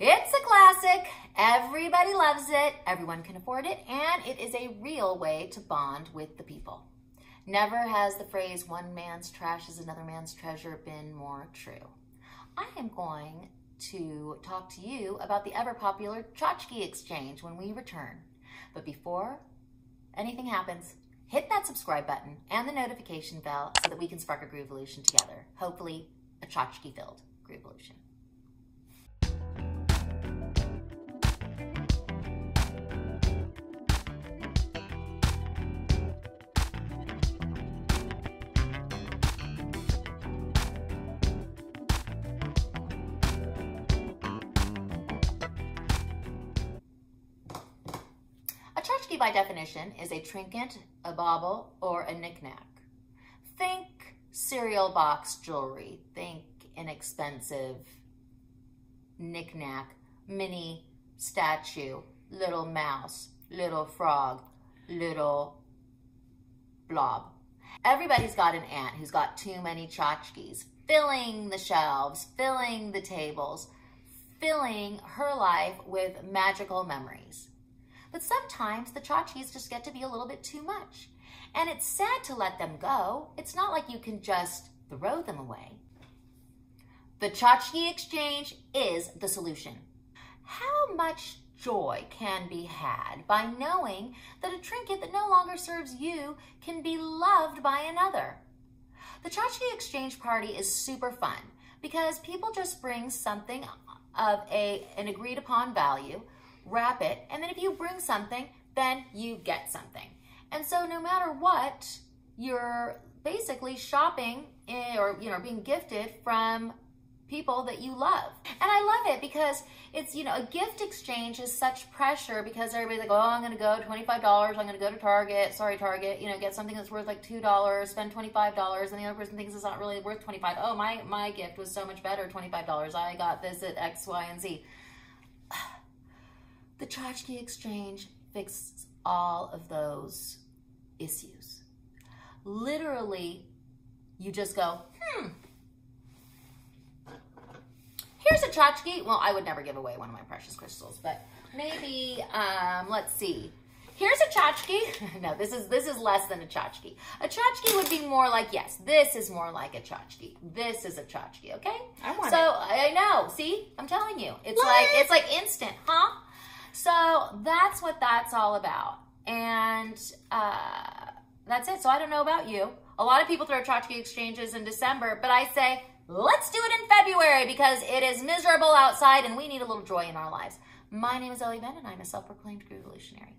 It's a classic. Everybody loves it. Everyone can afford it. And it is a real way to bond with the people. Never has the phrase one man's trash is another man's treasure been more true. I am going to talk to you about the ever popular tchotchke exchange when we return. But before anything happens, hit that subscribe button and the notification bell so that we can spark a Groovalution together. Hopefully, a tchotchke filled Groovalution. By definition is a trinket, a bauble, or a knickknack. Think cereal box jewelry. Think inexpensive knickknack, mini statue, little mouse, little frog, little blob. Everybody's got an aunt who's got too many tchotchkes, filling the shelves, filling the tables, filling her life with magical memories. But sometimes the tchotchkes just get to be a little bit too much. And it's sad to let them go. It's not like you can just throw them away. The tchotchke exchange is the solution. How much joy can be had by knowing that a trinket that no longer serves you can be loved by another? The tchotchke exchange party is super fun because people just bring something of a, an agreed upon value wrap it, and then if you bring something, then you get something. And so no matter what, you're basically shopping in, or you know being gifted from people that you love. And I love it because it's, you know, a gift exchange is such pressure because everybody's like, oh, I'm going to go $25. I'm going to go to Target. Sorry, Target, you know, get something that's worth like $2, spend $25. And the other person thinks it's not really worth 25. Oh, my, my gift was so much better, $25. I got this at X, Y, and Z. The tchotchke exchange fixes all of those issues. Literally, you just go, hmm, here's a tchotchke. Well, I would never give away one of my precious crystals, but maybe, um, let's see. Here's a tchotchke. no, this is this is less than a tchotchke. A tchotchke would be more like, yes, this is more like a tchotchke. This is a tchotchke, okay? I want so, it. I know. See? I'm telling you. It's what? like it's like instant, huh? So that's what that's all about. And uh, that's it. So I don't know about you. A lot of people throw tchotchke exchanges in December, but I say, let's do it in February because it is miserable outside and we need a little joy in our lives. My name is Ellee Ven and I'm a self-proclaimed Groovalutionary.